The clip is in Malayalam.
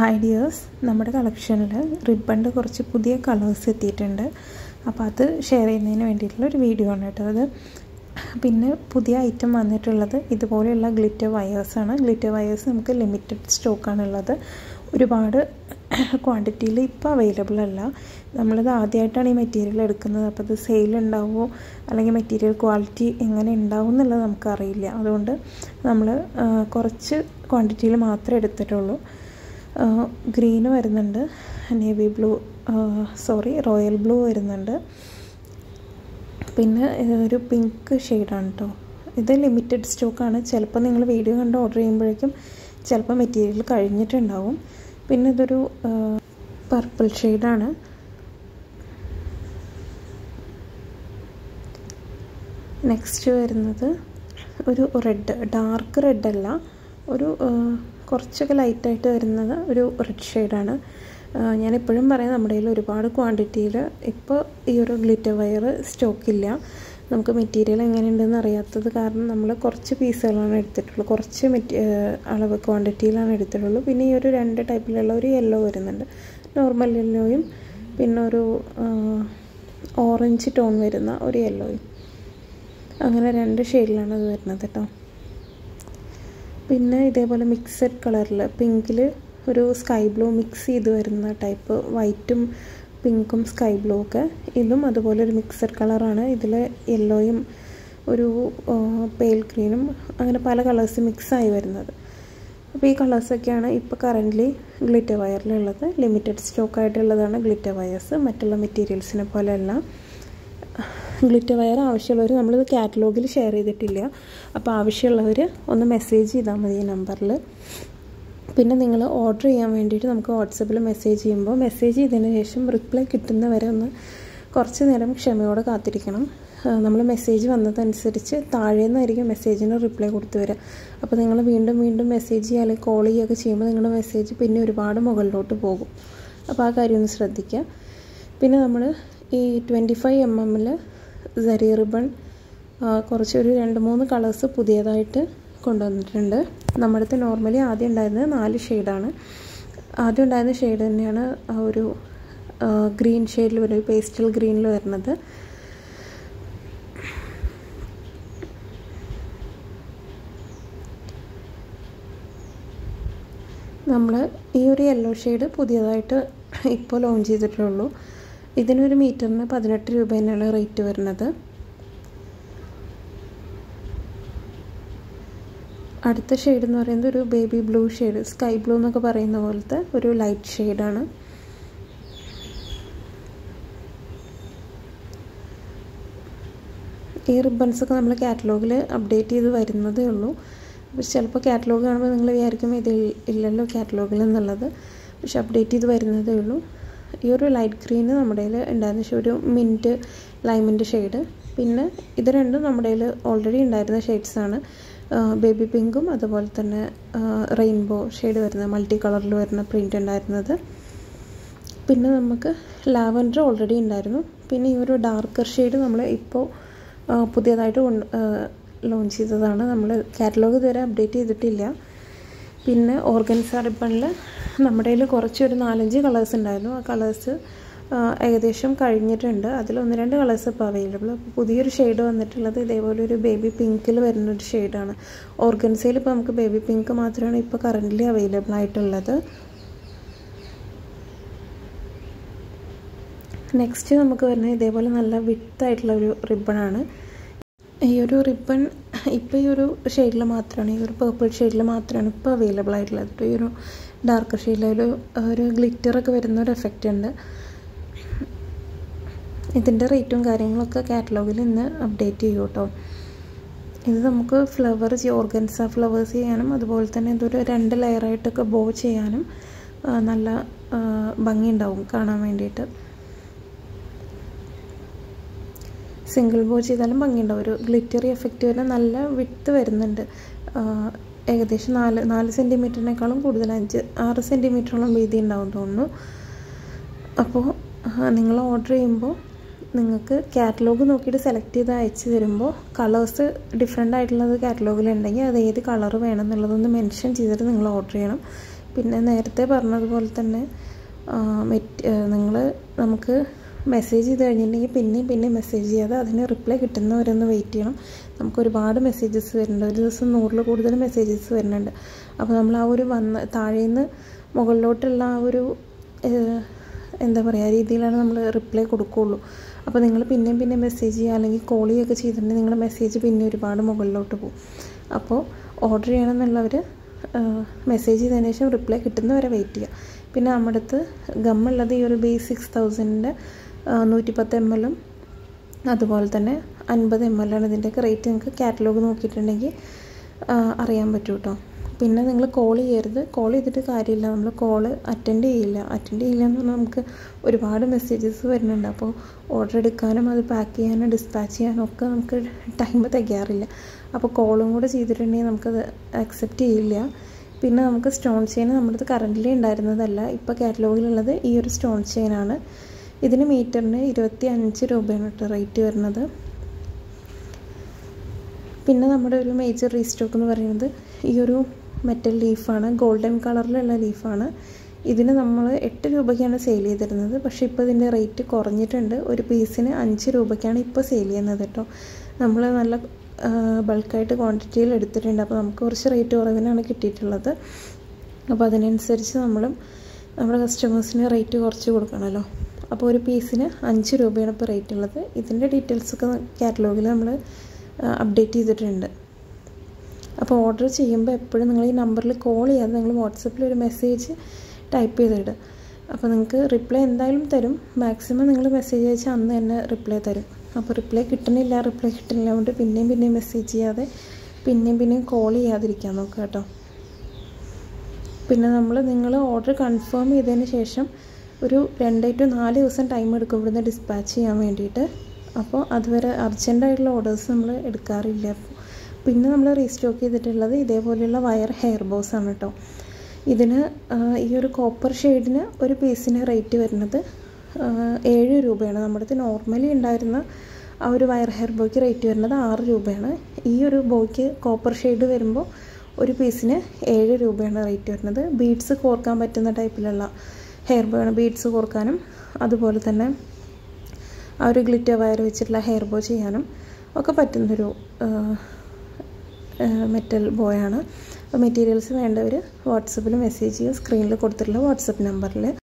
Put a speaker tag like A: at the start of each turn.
A: ഹായ് ഡിയേഴ്സ് നമ്മുടെ കളക്ഷനിൽ റിബണിന്റെ കുറച്ച് പുതിയ കളേഴ്സ് എത്തിയിട്ടുണ്ട്. അപ്പോൾ അത് ഷെയർ ചെയ്യുന്നതിന് വേണ്ടിയിട്ടുള്ള ഒരു വീഡിയോ ആണ് കേട്ടോ അത്. പിന്നെ പുതിയ ഐറ്റം വന്നിട്ടുള്ളത് ഇതുപോലെയുള്ള ഗ്ലിറ്റർ വയേഴ്സാണ് ഗ്ലിറ്റർ വയേഴ്സ് നമുക്ക് ലിമിറ്റഡ് സ്റ്റോക്കാണ് ഉള്ളത് ഒരുപാട് ക്വാണ്ടിറ്റിയിൽ ഇപ്പോൾ അവൈലബിൾ അല്ല. നമ്മളിത് ആദ്യമായിട്ടാണ് ഈ മെറ്റീരിയൽ എടുക്കുന്നത്. അപ്പോൾ ഇത് സെയിൽ ഉണ്ടാവുമോ? അല്ലെങ്കിൽ മെറ്റീരിയൽ ക്വാളിറ്റി എങ്ങനെ ഉണ്ടാവും എന്നുള്ളത് നമുക്കറിയില്ല. അതുകൊണ്ട് നമ്മൾ കുറച്ച് ക്വാണ്ടിറ്റിയിൽ മാത്രമേ എടുത്തിട്ടുള്ളൂ. ഗ്രീന് വരുന്നുണ്ട്. Navy blue sorry royal blue വരുന്നുണ്ട്. പിന്നെ ഒരു പിങ്ക് ഷെയ്ഡാണ് കേട്ടോ ഇത് ലിമിറ്റഡ് സ്റ്റോക്കാണ്. ചിലപ്പോൾ നിങ്ങൾ വീഡിയോ കണ്ട് ഓർഡർ ചെയ്യുമ്പോഴേക്കും ചിലപ്പോൾ മെറ്റീരിയൽ കഴിഞ്ഞിട്ടുണ്ടാവും. പിന്നെ ഇതൊരു പർപ്പിൾ ഷെയ്ഡാണ്. നെക്സ്റ്റ് വരുന്നത് ഒരു റെഡ് ഡാർക്ക് റെഡ് അല്ല. ഒരു കുറച്ചൊക്കെ ലൈറ്റായിട്ട് വരുന്നത് ഒരു റെഡ് ഷെയ്ഡാണ് ഞാൻ എപ്പോഴും പറയാം നമ്മുടെ കയ്യിൽ ഒരുപാട് ക്വാണ്ടിറ്റിയിൽ ഇപ്പോൾ ഈ ഒരു ഗ്ലിറ്റർ വയർ സ്റ്റോക്കില്ല നമുക്ക് മെറ്റീരിയൽ എങ്ങനെയുണ്ടെന്ന് അറിയാത്തത് കാരണം നമ്മൾ കുറച്ച് പീസുകളാണ് എടുത്തിട്ടുള്ളൂ. കുറച്ച് അളവ് ക്വാണ്ടിറ്റിയിലാണ് എടുത്തിട്ടുള്ളൂ. പിന്നെ ഈ ഒരു രണ്ട് ടൈപ്പിലുള്ള ഒരു യെല്ലോ വരുന്നുണ്ട്. നോർമൽ യെല്ലോയും പിന്നെ ഒരു ഓറഞ്ച് ടോൺ വരുന്ന ഒരു യെല്ലോയും അങ്ങനെ രണ്ട് ഷെയ്ഡിലാണ് അത് വരുന്നത് കേട്ടോ. പിന്നെ ഇതേപോലെ മിക്സഡ് കളറിൽ പിങ്കിൽ ഒരു സ്കൈ ബ്ലൂ മിക്സ് ചെയ്ത് വരുന്ന ടൈപ്പ് വൈറ്റും പിങ്കും സ്കൈ ബ്ലൂ ഒക്കെ. ഇതും അതുപോലെ ഒരു മിക്സഡ് കളറാണ് ഇതിൽ യെല്ലോയും ഒരു പെയിൽ ഗ്രീനും അങ്ങനെ പല കളേഴ്സ് മിക്സായി വരുന്നത്. അപ്പോൾ ഈ കളേഴ്സൊക്കെയാണ് ഇപ്പോൾ കറന്റ്ലി ഗ്ലിറ്റർ വയറിലുള്ളത് ലിമിറ്റഡ് സ്റ്റോക്കായിട്ടുള്ളതാണ് ഗ്ലിറ്റർ വയേഴ്സ് മറ്റുള്ള മെറ്റീരിയൽസിനെ പോലെയല്ല ഗ്ലിറ്റർ വയർ ആവശ്യമുള്ളവർ നമ്മളിത് കാറ്റലോഗിൽ ഷെയർ ചെയ്തിട്ടില്ല. അപ്പോൾ ആവശ്യമുള്ളവർ ഒന്ന് മെസ്സേജ് ചെയ്താൽ മതി ഈ നമ്പറിൽ. പിന്നെ നിങ്ങൾ ഓർഡർ ചെയ്യാൻ വേണ്ടിയിട്ട് നമുക്ക് വാട്സപ്പിൽ മെസ്സേജ് ചെയ്യുമ്പോൾ മെസ്സേജ് ചെയ്തതിന് ശേഷം റിപ്ലൈ കിട്ടുന്നവരെ ഒന്ന് കുറച്ച് നേരം ക്ഷമയോടെ കാത്തിരിക്കണം. നമ്മൾ മെസ്സേജ് വന്നതനുസരിച്ച് താഴെ നിന്നായിരിക്കും മെസ്സേജിന് റിപ്ലൈ കൊടുത്തു വരിക. അപ്പോൾ നിങ്ങൾ വീണ്ടും വീണ്ടും മെസ്സേജ് ചെയ്യുക അല്ലെങ്കിൽ കോൾ ചെയ്യുകയൊക്കെ ചെയ്യുമ്പോൾ നിങ്ങളുടെ മെസ്സേജ് പിന്നെ ഒരുപാട് മുകളിലോട്ട് പോകും. അപ്പോൾ ആ കാര്യം ഒന്ന് ശ്രദ്ധിക്കുക. പിന്നെ നമ്മൾ ഈ ട്വന്റി ഫൈവ് എം എമ്മിൽ സരി റിബൺ കുറച്ചൊരു രണ്ട് മൂന്ന് കളേഴ്സ് പുതിയതായിട്ട് കൊണ്ടുവന്നിട്ടുണ്ട്. നമ്മുടെ അടുത്ത് നോർമലി ആദ്യം ഉണ്ടായിരുന്നത് നാല് ഷെയ്ഡാണ് ആദ്യം ഉണ്ടായിരുന്ന ഷെയ്ഡ് തന്നെയാണ് ആ ഒരു ഗ്രീൻ ഷെയ്ഡിൽ വരും പേസ്റ്റൽ ഗ്രീനിൽ വരുന്നത്. നമ്മൾ ഈ ഒരു യെല്ലോ ഷെയ്ഡ് പുതിയതായിട്ട് ഇപ്പോൾ ലോഞ്ച് ചെയ്തിട്ടുള്ളൂ. ഇതിനൊരു മീറ്ററിന് പതിനെട്ട് രൂപ തന്നെയാണ് റേറ്റ് വരുന്നത്. അടുത്ത ഷെയ്ഡ് എന്ന് പറയുന്നത് ഒരു baby blue shade sky blue എന്നൊക്കെ പറയുന്ന പോലത്തെ ഒരു ലൈറ്റ് ഷെയ്ഡാണ്. ഈ റിബൺസൊക്കെ നമ്മൾ കാറ്റലോഗിൽ അപ്ഡേറ്റ് ചെയ്ത് വരുന്നതേ ഉള്ളൂ. പക്ഷെ ചിലപ്പോൾ കാറ്റലോഗ് കാണുമ്പോൾ നിങ്ങൾ വിചാരിക്കും ഇത് ഇല്ലല്ലോ കാറ്റലോഗിൽ എന്നുള്ളത് പക്ഷെ അപ്ഡേറ്റ് ചെയ്ത് വരുന്നതേ ഉള്ളൂ. ഈ ഒരു ലൈറ്റ് ഗ്രീന് നമ്മുടെ കയ്യിൽ ഉണ്ടായിരുന്ന ഒരു മിന്റ് ലൈമിന്റെ ഷെയ്ഡ് പിന്നെ ഇത് രണ്ടും നമ്മുടെ കയ്യിൽ ഓൾറെഡി ഉണ്ടായിരുന്ന ഷെയ്ഡ്സാണ് ബേബി പിങ്കും അതുപോലെ തന്നെ റെയിൻബോ ഷെയ്ഡ് വരുന്ന മൾട്ടി കളറിൽ വരുന്ന പ്രിന്റ് ഉണ്ടായിരുന്നത്. പിന്നെ നമുക്ക് ലാവൻഡർ ഓൾറെഡി ഉണ്ടായിരുന്നു. പിന്നെ ഈ ഒരു ഡാർക്കർ ഷെയ്ഡ് നമ്മൾ ഇപ്പോൾ പുതിയതായിട്ട് ലോഞ്ച് ചെയ്തതാണ്. നമ്മൾ കാറ്റലോഗ് ഇതുവരെ അപ്ഡേറ്റ് ചെയ്തിട്ടില്ല. പിന്നെ ഓർഗൻസ റിബണിൽ നമ്മുടെ കയ്യിൽ കുറച്ചൊരു നാലഞ്ച് കളേഴ്സ് ഉണ്ടായിരുന്നു. ആ കളേഴ്സ് ഏകദേശം കഴിഞ്ഞിട്ടുണ്ട്. അതിൽ ഒന്ന് രണ്ട് കളേഴ്സ് ഇപ്പോൾ അവൈലബിൾ അപ്പോൾ പുതിയൊരു ഷെയ്ഡ് വന്നിട്ടുള്ളത് ഇതേപോലെ ഒരു ബേബി പിങ്കിൽ വരുന്നൊരു ഷെയ്ഡാണ് ഓർഗൻസയിൽ ഇപ്പോൾ നമുക്ക് ബേബി പിങ്ക് മാത്രമാണ് ഇപ്പോൾ കറന്റ്ലി അവൈലബിൾ ആയിട്ടുള്ളത്. നെക്സ്റ്റ് നമുക്ക് വരുന്നത് ഇതേപോലെ നല്ല വിത്തായിട്ടുള്ള ഒരു റിബണാണ് ഈ ഒരു റിബൺ ഇപ്പോൾ ഈ ഒരു ഷെയ്ഡിൽ മാത്രമാണ് ഈ ഒരു പേർപ്പിൾ ഷെയ്ഡിൽ മാത്രമാണ് ഇപ്പോൾ അവൈലബിൾ ആയിട്ടുള്ളത് ഈ ഒരു ഡാർക്ക് ഷെയ്ഡിൽ ഒരു ഗ്ലിറ്ററൊക്കെ വരുന്ന ഒരു എഫക്റ്റ് ഉണ്ട്. ഇതിന്റെ റേറ്റും കാര്യങ്ങളൊക്കെ കാറ്റലോഗിൽ ഇന്ന് അപ്ഡേറ്റ് ചെയ്യും കേട്ടോ ഇത് നമുക്ക് ഫ്ലവർ ഓർഗൻസ ഫ്ലവേഴ്സ് ചെയ്യാനും അതുപോലെ തന്നെ ഇതൊരു രണ്ട് ലെയറായിട്ടൊക്കെ ബോ ചെയ്യാനും നല്ല ഭംഗി ഭംഗിയുണ്ടാവും കാണാൻ വേണ്ടിയിട്ട്. സിംഗിൾ ബോ ചെയ്താലും ഭംഗിയുണ്ടാവും ഒരു ഗ്ലിറ്ററി എഫക്റ്റ് വരെ നല്ല വിട്ട് വരുന്നുണ്ട്. ഏകദേശം നാല് നാല് സെന്റിമീറ്ററിനേക്കാളും കൂടുതൽ അഞ്ച് ആറ് സെന്റിമീറ്ററോളം വീതി ഉണ്ടാവും തോന്നുന്നു. അപ്പോൾ നിങ്ങൾ ഓർഡർ ചെയ്യുമ്പോൾ നിങ്ങൾക്ക് കാറ്റലോഗ് നോക്കിയിട്ട് സെലക്ട് ചെയ്ത് അയച്ചു തരുമ്പോൾ കളേഴ്സ് ഡിഫറെന്റ് ആയിട്ടുള്ളത് കാറ്റലോഗിലുണ്ടെങ്കിൽ അത് ഏത് കളർ വേണം എന്നുള്ളതൊന്ന് മെൻഷൻ ചെയ്തിട്ട് നിങ്ങൾ ഓർഡർ ചെയ്യണം. പിന്നെ നേരത്തെ പറഞ്ഞതുപോലെ തന്നെ മെറ്റ് നിങ്ങൾ നമുക്ക് മെസ്സേജ് ചെയ്ത് കഴിഞ്ഞിട്ടുണ്ടെങ്കിൽ പിന്നെയും പിന്നെയും മെസ്സേജ് ചെയ്യാതെ അതിന് റിപ്ലൈ കിട്ടുന്നവരൊന്ന് വെയിറ്റ് ചെയ്യണം. നമുക്ക് ഒരുപാട് മെസ്സേജസ് വരുന്നുണ്ട്. ഒരു ദിവസം നൂറിൽ കൂടുതൽ മെസ്സേജസ് വരുന്നുണ്ട്. അപ്പോൾ നമ്മൾ ആ ഒരു വന്ന് താഴേന്ന് മുകളിലോട്ടുള്ള ആ ഒരു എന്താ പറയുക രീതിയിലാണ് നമ്മൾ റിപ്ലൈ കൊടുക്കുകയുള്ളൂ. അപ്പോൾ നിങ്ങൾ പിന്നെയും പിന്നെ മെസ്സേജ് ചെയ്യുക. അല്ലെങ്കിൽ കോൾ ചെയ്യുകയൊക്കെ ചെയ്തിട്ടുണ്ടെങ്കിൽ നിങ്ങളുടെ മെസ്സേജ് പിന്നെ ഒരുപാട് മുകളിലോട്ട് പോകും. അപ്പോൾ ഓർഡർ ചെയ്യണമെന്നുള്ളവർ മെസ്സേജ് ചെയ്തതിന് ശേഷം റിപ്ലൈ കിട്ടുന്നവരെ വെയിറ്റ് ചെയ്യുക. പിന്നെ നമ്മുടെ അടുത്ത് ഗമ്മുള്ളത് ഈ ഒരു ബി സിക്സ് തൗസൻഡിന്റെ നൂറ്റി പത്ത് എം എല്ലും അതുപോലെ തന്നെ അൻപത് എം എല്ലാണ് ഇതിന്റെയൊക്കെ റേറ്റ് നിങ്ങൾക്ക് കാറ്റലോഗ് നോക്കിയിട്ടുണ്ടെങ്കിൽ അറിയാൻ പറ്റും കേട്ടോ പിന്നെ നിങ്ങൾ കോൾ ചെയ്യരുത്. കോൾ ചെയ്തിട്ട് കാര്യമില്ല. നമ്മൾ കോൾ അറ്റൻഡ് ചെയ്യില്ല. അറ്റൻഡ് ചെയ്യില്ല എന്ന് പറഞ്ഞാൽ നമുക്ക് ഒരുപാട് മെസ്സേജസ് വരുന്നുണ്ട്. അപ്പോൾ ഓർഡർ എടുക്കാനും അത് പാക്ക് ചെയ്യാനും ഡിസ്പാച്ച് ചെയ്യാനും ഒക്കെ നമുക്ക് ടൈം തികയാറില്ല. അപ്പോൾ കോളും കൂടെ ചെയ്തിട്ടുണ്ടെങ്കിൽ നമുക്കത് അക്സെപ്റ്റ് ചെയ്യില്ല. പിന്നെ നമുക്ക് സ്റ്റോൺ ചെയിൻ നമ്മുടെ അടുത്ത് കറന്റിലി ഉണ്ടായിരുന്നതല്ല ഇപ്പോൾ കാറ്റലോഗിലുള്ളത് ഈ ഒരു സ്റ്റോൺ ചെയിനാണ് ഇതിന് മീറ്ററിന് ഇരുപത്തി അഞ്ച് രൂപയാണ് കേട്ടോ റേറ്റ് വരുന്നത്. പിന്നെ നമ്മുടെ ഒരു മേജർ റീസ്റ്റോക്ക് എന്ന് പറയുന്നത് ഈ ഒരു മെറ്റൽ ലീഫാണ് ഗോൾഡൻ കളറിലുള്ള ലീഫാണ് ഇതിന് നമ്മൾ എട്ട് രൂപയ്ക്കാണ് സെയിൽ ചെയ്തിരുന്നത്. പക്ഷേ ഇപ്പോൾ ഇതിന്റെ റേറ്റ് കുറഞ്ഞിട്ടുണ്ട്. ഒരു പീസിന് അഞ്ച് രൂപയ്ക്കാണ് ഇപ്പോൾ സെയിൽ ചെയ്യുന്നത് കേട്ടോ. നമ്മൾ നല്ല ബൾക്കായിട്ട് ക്വാണ്ടിറ്റിയിൽ എടുത്തിട്ടുണ്ട്. അപ്പോൾ നമുക്ക് കുറച്ച് റേറ്റ് കുറവിനാണ് കിട്ടിയിട്ടുള്ളത്. അപ്പോൾ അതിനനുസരിച്ച് നമ്മളും നമ്മുടെ കസ്റ്റമേഴ്സിന് റേറ്റ് കുറച്ച് കൊടുക്കണമല്ലോ. അപ്പോൾ ഒരു പീസിന് അഞ്ച് രൂപയാണ് ഇപ്പോൾ റേറ്റ് ഉള്ളത്. ഇതിന്റെ ഡീറ്റെയിൽസൊക്കെ കാറ്റലോഗിൽ നമ്മൾ അപ്ഡേറ്റ് ചെയ്തിട്ടുണ്ട്. അപ്പോൾ ഓർഡർ ചെയ്യുമ്പോൾ എപ്പോഴും നിങ്ങൾ ഈ നമ്പറിൽ കോൾ ചെയ്യാതെ നിങ്ങൾ വാട്സപ്പിൽ ഒരു മെസ്സേജ് ടൈപ്പ് ചെയ്തിടുക. അപ്പോൾ നിങ്ങൾക്ക് റിപ്ലൈ എന്തായാലും തരും. മാക്സിമം നിങ്ങൾ മെസ്സേജ് അയച്ചാൽ അന്ന് തന്നെ റിപ്ലൈ തരും. അപ്പോൾ റിപ്ലൈ കിട്ടണില്ല റിപ്ലൈ കിട്ടണില്ല കൊണ്ട് പിന്നെയും പിന്നെയും മെസ്സേജ് ചെയ്യാതെ പിന്നെയും പിന്നെയും കോൾ ചെയ്യാതിരിക്കാൻ നോക്കുക കേട്ടോ. പിന്നെ നമ്മൾ നിങ്ങൾ ഓർഡർ കൺഫേം ചെയ്തതിന് ശേഷം ഒരു രണ്ട് ടു നാല് ദിവസം ടൈം എടുക്കും ഇവിടുന്ന് ഡിസ്പാച്ച് ചെയ്യാൻ വേണ്ടിയിട്ട്. അപ്പോൾ അതുവരെ അർജന്റായിട്ടുള്ള ഓർഡേഴ്സ് നമ്മൾ എടുക്കാറില്ല. പിന്നെ നമ്മൾ റീസ്റ്റോക്ക് ചെയ്തിട്ടുള്ളത് ഇതേപോലെയുള്ള വയർ ഹെയർ ബോസ് ആണ് കേട്ടോ ഇതിന് ഈ ഒരു കോപ്പർ ഷെയ്ഡിന് ഒരു പീസിന് റേറ്റ് വരുന്നത് ഏഴ് രൂപയാണ്. നമ്മുടെ അടുത്ത് നോർമലി ഉണ്ടായിരുന്ന ആ ഒരു വയർ ഹെയർ ബോയ്ക്ക് റേറ്റ് വരുന്നത് ആറ് രൂപയാണ്. ഈ ഒരു ബോയ്ക്ക് കോപ്പർ ഷെയ്ഡ് വരുമ്പോൾ ഒരു പീസിന് ഏഴ് രൂപയാണ് റേറ്റ് വരുന്നത്. ബീഡ്സ് കോർക്കാൻ പറ്റുന്ന ടൈപ്പിലുള്ള ഹെയർ ബീഡ്സ് കോർക്കാനും അതുപോലെ തന്നെ ആ ഒരു ഗ്ലിറ്റർ വയർ വെച്ചിട്ടുള്ള ഹെയർ ബോ ചെയ്യാനും ഒക്കെ പറ്റുന്നൊരു മെറ്റൽ ബോയാണ് അപ്പോൾ മെറ്റീരിയൽസ് വേണ്ടവർ വാട്സപ്പിൽ മെസ്സേജ് ചെയ്യുക സ്ക്രീനിൽ കൊടുത്തിട്ടുള്ള വാട്സപ്പ് നമ്പറിൽ